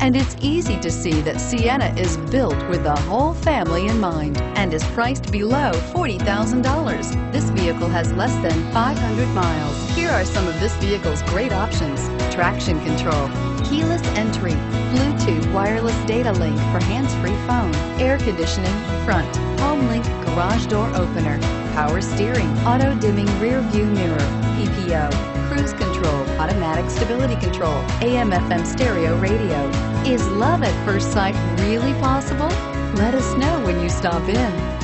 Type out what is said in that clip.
and it's easy to see that Sienna is built with the whole family in mind and is priced below $40,000. This vehicle has less than 500 miles. Here are some of this vehicle's great options. Traction control, keyless entry, Bluetooth wireless data link for hands-free phone, air conditioning, front, HomeLink garage door opener, power steering, auto dimming rear view mirror, PPO, automatic stability control, AM FM stereo radio. Is love at first sight really possible? Let us know when you stop in.